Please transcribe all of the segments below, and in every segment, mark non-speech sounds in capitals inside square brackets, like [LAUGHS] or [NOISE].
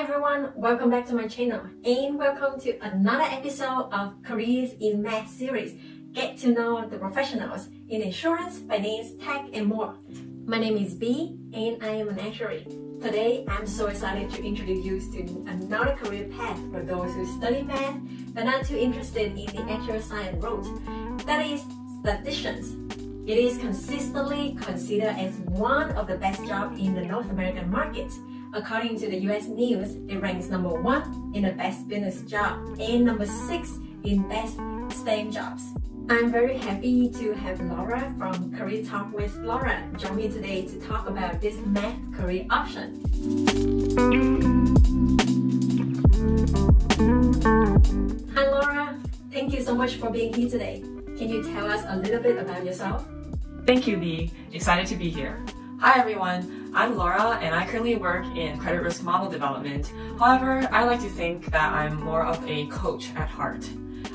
everyone, welcome back to my channel and welcome to another episode of Careers in Math series. Get to know the professionals in insurance, finance, tech and more. My name is Vy and I am an actuary. Today, I'm so excited to introduce you to another career path for those who study math but not too interested in the actuarial science route. That is statisticians. It is consistently considered as one of the best jobs in the North American market. According to the US News, it ranks number one in the best business job and number six in best STEM jobs. I'm very happy to have Laura from Career Talk with Laura join me today to talk about this math career option. Hi Laura, thank you so much for being here today. Can you tell us a little bit about yourself? Thank you, Lee. Excited to be here. Hi everyone, I'm Laura and I currently work in credit risk model development. However, I like to think that I'm more of a coach at heart.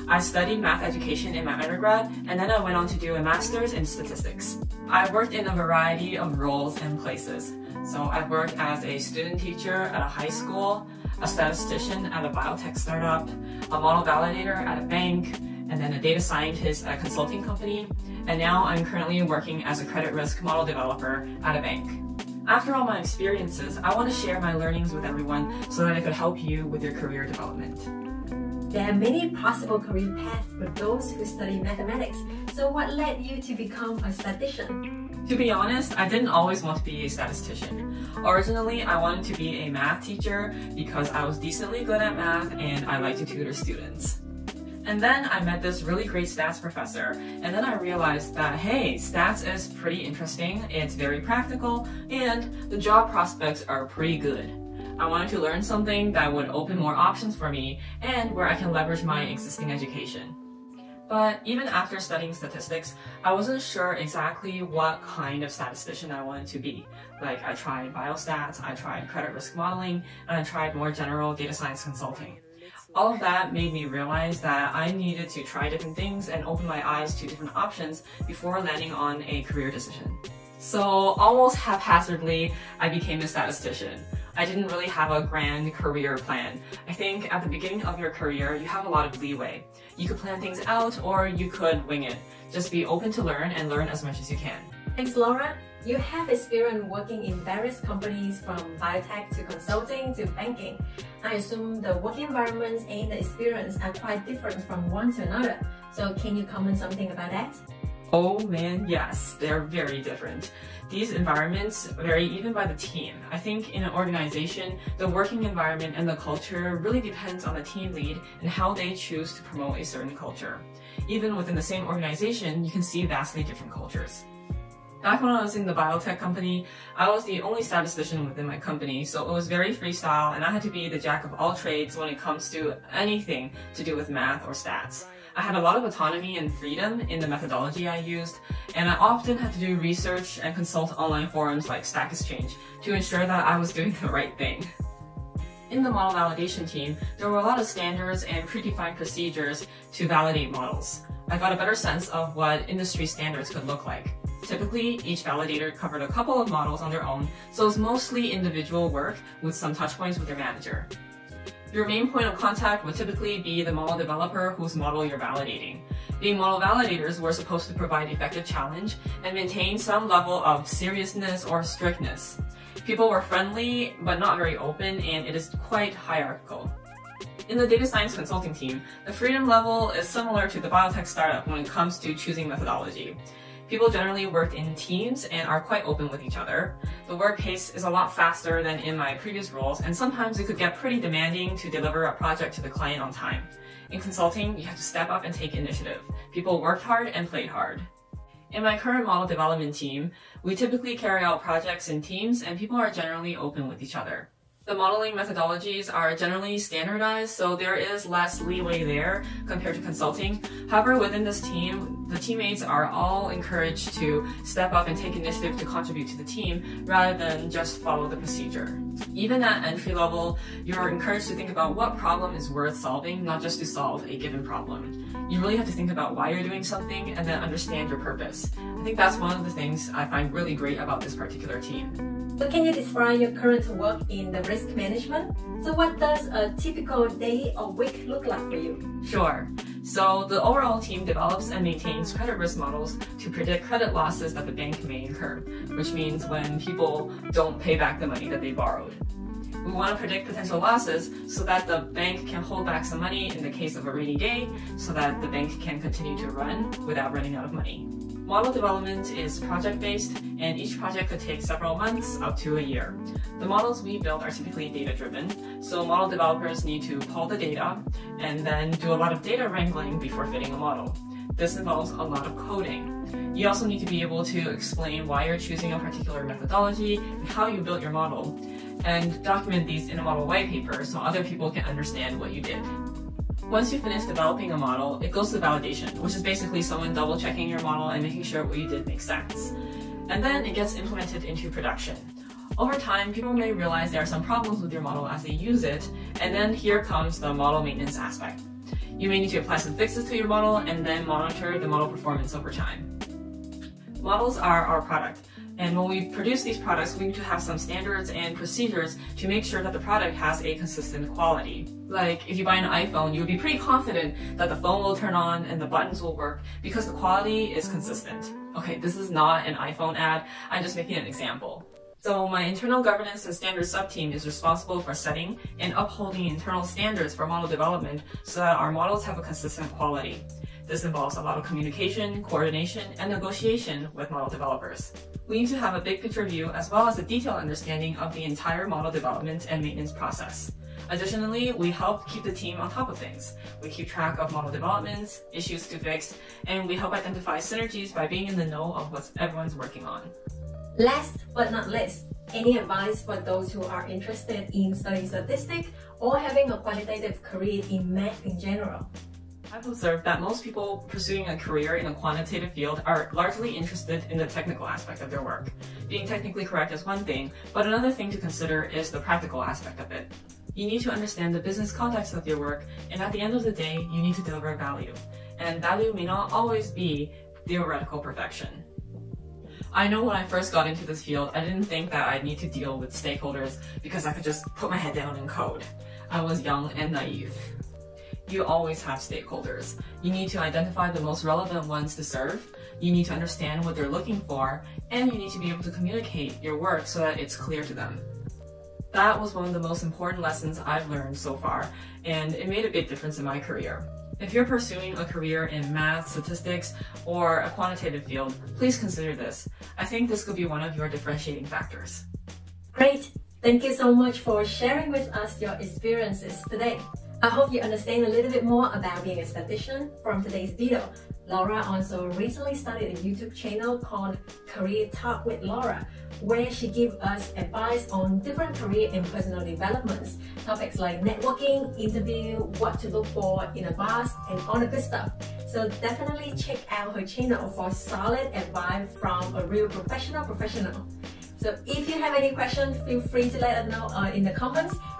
I studied math education in my undergrad and then I went on to do a master's in statistics. I worked in a variety of roles and places. So I've worked as a student teacher at a high school, a statistician at a biotech startup, a model validator at a bank, and then a data scientist at a consulting company, and now I'm currently working as a credit risk model developer at a bank. After all my experiences, I want to share my learnings with everyone so that I could help you with your career development. There are many possible career paths for those who study mathematics, so what led you to become a statistician? To be honest, I didn't always want to be a statistician. Originally, I wanted to be a math teacher because I was decently good at math and I like to tutor students. And then I met this really great stats professor, and then I realized that hey, stats is pretty interesting, it's very practical, and the job prospects are pretty good. I wanted to learn something that would open more options for me and where I can leverage my existing education. But even after studying statistics, I wasn't sure exactly what kind of statistician I wanted to be. Like I tried biostats, I tried credit risk modeling, and I tried more general data science consulting. All of that made me realize that I needed to try different things and open my eyes to different options before landing on a career decision. So almost haphazardly, I became a statistician. I didn't really have a grand career plan. I think at the beginning of your career, you have a lot of leeway. You could plan things out or you could wing it. Just be open to learn and learn as much as you can. Thanks, Laura. You have experience working in various companies from biotech to consulting to banking. I assume the working environments and the experience are quite different from one to another. So can you comment something about that? Oh man, yes, they're very different. These environments vary even by the team. I think in an organization, the working environment and the culture really depends on the team lead and how they choose to promote a certain culture. Even within the same organization, you can see vastly different cultures. Back when I was in the biotech company, I was the only statistician within my company, so it was very freestyle and I had to be the jack of all trades when it comes to anything to do with math or stats. I had a lot of autonomy and freedom in the methodology I used, and I often had to do research and consult online forums like Stack Exchange to ensure that I was doing [LAUGHS] the right thing. In the model validation team, there were a lot of standards and predefined procedures to validate models. I got a better sense of what industry standards could look like. Typically, each validator covered a couple of models on their own, so it's mostly individual work with some touchpoints with your manager. Your main point of contact would typically be the model developer whose model you're validating. Being model validators were supposed to provide effective challenge and maintain some level of seriousness or strictness. People were friendly, but not very open, and it is quite hierarchical. In the data science consulting team, the freedom level is similar to the biotech startup when it comes to choosing methodology. People generally work in teams and are quite open with each other. The work pace is a lot faster than in my previous roles, and sometimes it could get pretty demanding to deliver a project to the client on time. In consulting, you have to step up and take initiative. People worked hard and played hard. In my current model development team, we typically carry out projects in teams and people are generally open with each other. The modeling methodologies are generally standardized, so there is less leeway there compared to consulting. However, within this team, the teammates are all encouraged to step up and take initiative to contribute to the team rather than just follow the procedure. Even at entry level, you're encouraged to think about what problem is worth solving, not just to solve a given problem. You really have to think about why you're doing something and then understand your purpose. I think that's one of the things I find really great about this particular team. So can you describe your current work in the risk management? So what does a typical day or week look like for you? Sure. So the overall team develops and maintains credit risk models to predict credit losses that the bank may incur, which means when people don't pay back the money that they borrowed. We want to predict potential losses so that the bank can hold back some money in the case of a rainy day so that the bank can continue to run without running out of money. Model development is project-based, and each project could take several months up to a year. The models we build are typically data-driven, so model developers need to pull the data and then do a lot of data wrangling before fitting a model. This involves a lot of coding. You also need to be able to explain why you're choosing a particular methodology and how you built your model, and document these in a model white paper so other people can understand what you did. Once you finish developing a model, it goes to validation, which is basically someone double checking your model and making sure what you did makes sense. And then it gets implemented into production. Over time, people may realize there are some problems with your model as they use it, and then here comes the model maintenance aspect. You may need to apply some fixes to your model and then monitor the model performance over time. Models are our product, and when we produce these products, we need to have some standards and procedures to make sure that the product has a consistent quality. Like if you buy an iPhone, you would be pretty confident that the phone will turn on and the buttons will work because the quality is consistent. Okay, this is not an iPhone ad. I'm just making an example. So my internal governance and standards subteam is responsible for setting and upholding internal standards for model development so that our models have a consistent quality. This involves a lot of communication, coordination, and negotiation with model developers. We need to have a big picture view as well as a detailed understanding of the entire model development and maintenance process. Additionally, we help keep the team on top of things. We keep track of model developments, issues to fix, and we help identify synergies by being in the know of what everyone's working on. Last but not least, any advice for those who are interested in studying statistics or having a quantitative career in math in general? I've observed that most people pursuing a career in a quantitative field are largely interested in the technical aspect of their work. Being technically correct is one thing, but another thing to consider is the practical aspect of it. You need to understand the business context of your work, and at the end of the day, you need to deliver value. And value may not always be theoretical perfection. I know when I first got into this field, I didn't think that I'd need to deal with stakeholders because I could just put my head down and code. I was young and naive you always have stakeholders. You need to identify the most relevant ones to serve, you need to understand what they're looking for, and you need to be able to communicate your work so that it's clear to them. That was one of the most important lessons I've learned so far, and it made a big difference in my career. If you're pursuing a career in math, statistics, or a quantitative field, please consider this. I think this could be one of your differentiating factors. Great! Thank you so much for sharing with us your experiences today. I hope you understand a little bit more about being a statistician from today's video. Laura also recently started a YouTube channel called Career Talk with Laura, where she gives us advice on different career and personal developments, topics like networking, interview, what to look for in a boss, and all the good stuff. So definitely check out her channel for solid advice from a real professional professional. So if you have any questions, feel free to let us know uh, in the comments